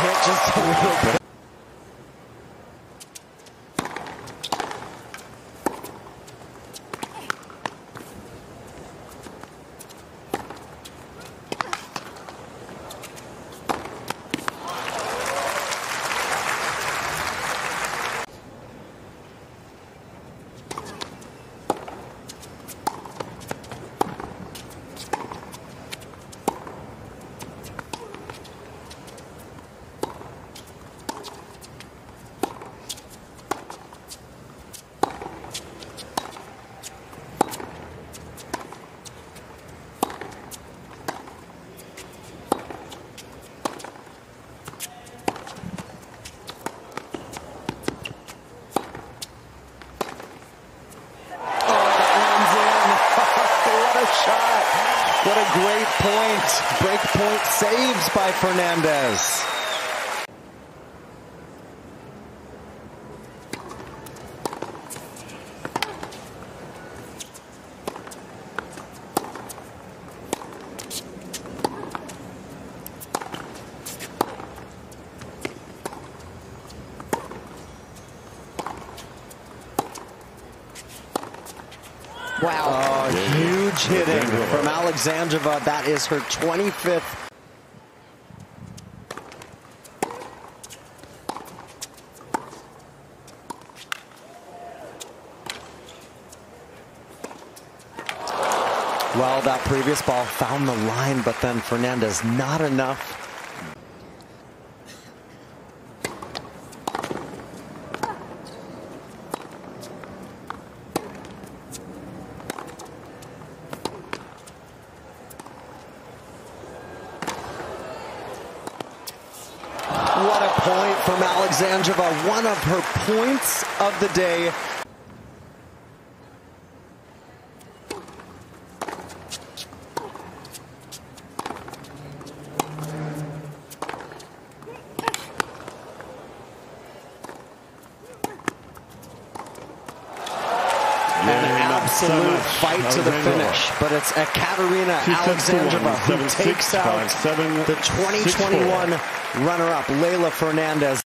mishit just a little bit. Shot. What a great point. Break point saves by Fernandez. Wow. Oh, huge hitting from Alexandrova. That is her 25th. Well, that previous ball found the line, but then Fernandez not enough What a point from Alexandrova. One of her points of the day. an absolute fight to the finish. But it's Ekaterina Alexandrova who takes out the 2021 runner-up, Leylah Fernandez.